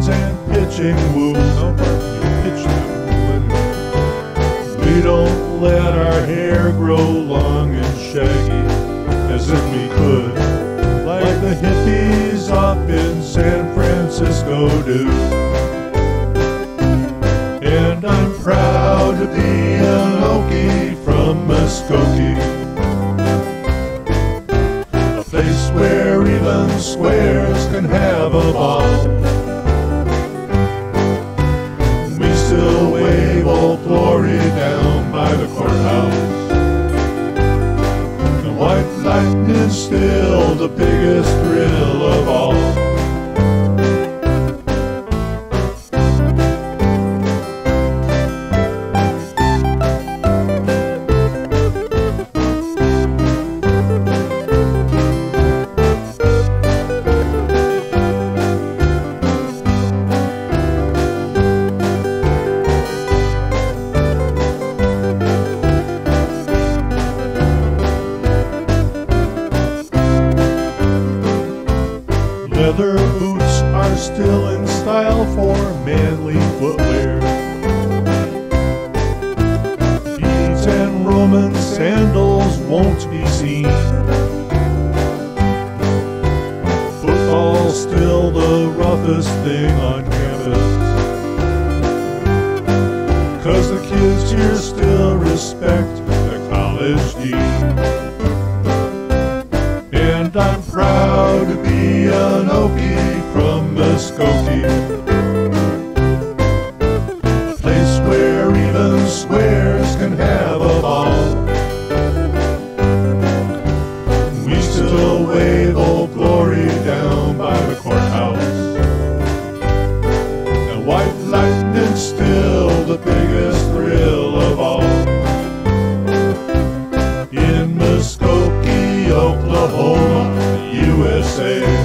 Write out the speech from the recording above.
pins and pitching wool. We don't let our hair grow long and shaggy as if we could, like the hippies up in San Francisco do. And I'm proud to be an Okie from Muskogee. A place where even squares can have a ball. Leather boots are still in style for manly footwear. Beads and Roman sandals won't be seen. Football's still the roughest thing on campus. Cause the kids here still respect the college dean. And I'm proud to be Okie from Muskogee. Place where even squares can have a ball. We still wave old glory down by the courthouse. And white lightning's still the biggest thrill of all. In Muskogee, Oklahoma, USA.